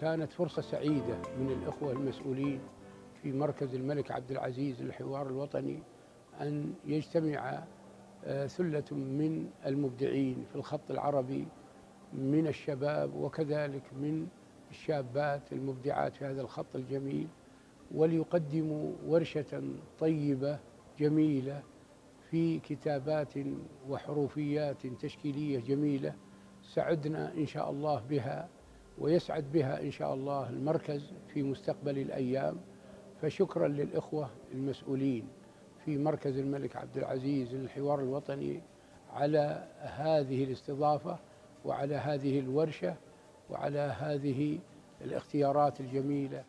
كانت فرصة سعيدة من الإخوة المسؤولين في مركز الملك عبد العزيز للحوار الوطني أن يجتمع آه، ثلة من المبدعين في الخط العربي من الشباب وكذلك من الشابات المبدعات في هذا الخط الجميل وليقدموا ورشة طيبة جميلة في كتابات وحروفيات تشكيلية جميلة سعدنا إن شاء الله بها. ويسعد بها إن شاء الله المركز في مستقبل الأيام. فشكرا للإخوة المسؤولين في مركز الملك عبد العزيز للحوار الوطني على هذه الاستضافة وعلى هذه الورشة وعلى هذه الاختيارات الجميلة.